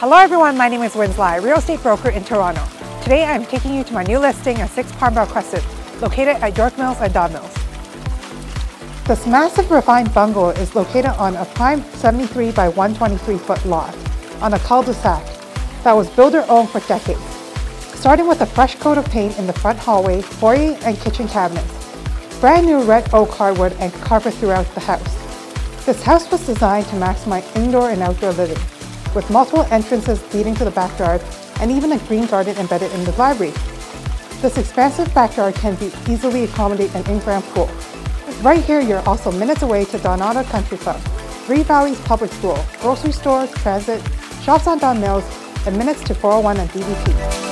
Hello everyone, my name is Winsly, real estate broker in Toronto. Today I'm taking you to my new listing at 6 Parmbelle Crescent, located at York Mills and Don Mills. This massive refined bungalow is located on a prime 73 by 123 foot lot on a cul-de-sac that was builder owned for decades. Starting with a fresh coat of paint in the front hallway, foyer and kitchen cabinets. Brand new red oak hardwood and carpet throughout the house. This house was designed to maximize indoor and outdoor living with multiple entrances leading to the backyard and even a green garden embedded in the library. This expansive backyard can be easily accommodate an in-ground pool. Right here, you're also minutes away to Donalda Country Club, Three Valleys Public School, grocery stores, transit, shops on Don Mills, and minutes to 401 and DVP.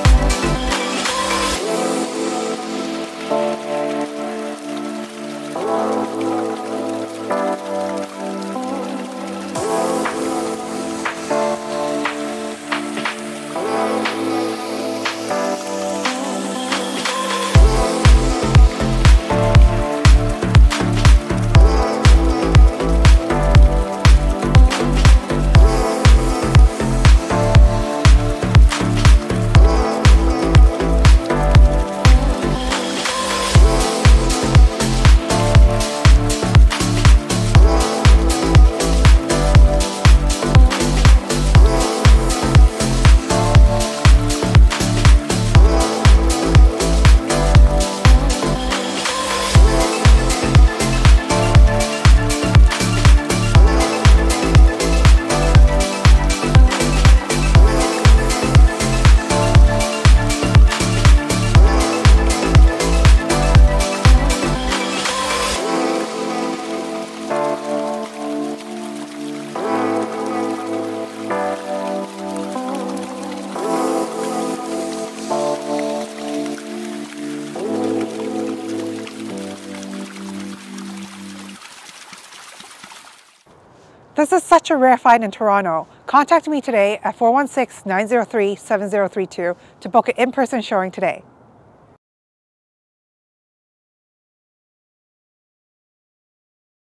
This is such a rare find in Toronto. Contact me today at 416-903-7032 to book an in-person showing today.